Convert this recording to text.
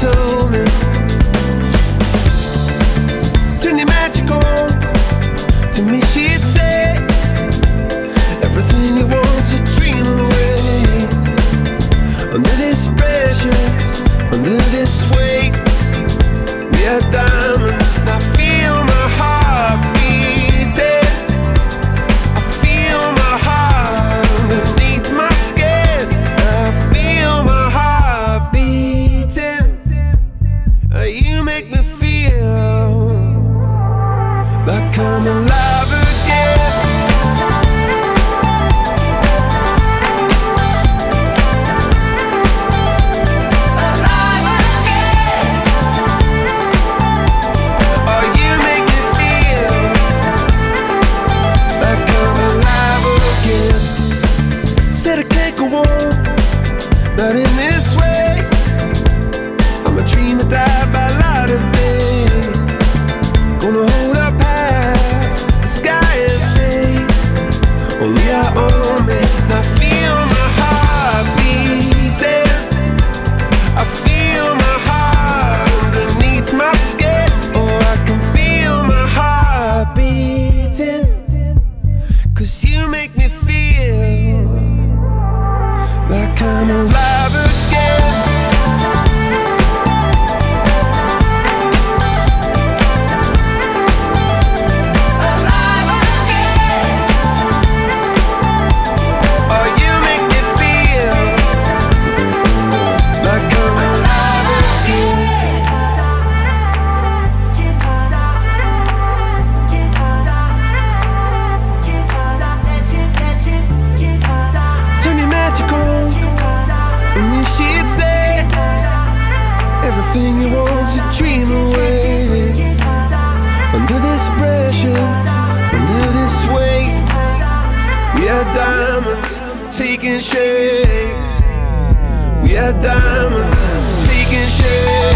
told him Turn the magic on. To me she'd say Everything you want to dream away. Under this pressure Under this weight We are dying come alive again. Alive again. Oh, you make me feel Like I'm alive again. Said I can't go on Not in this way. I'm a dream of that. You make me feel. Like I'm alive everything you want to dream away. Under this pressure, under this weight We are diamonds taking shape. We are diamonds taking shape.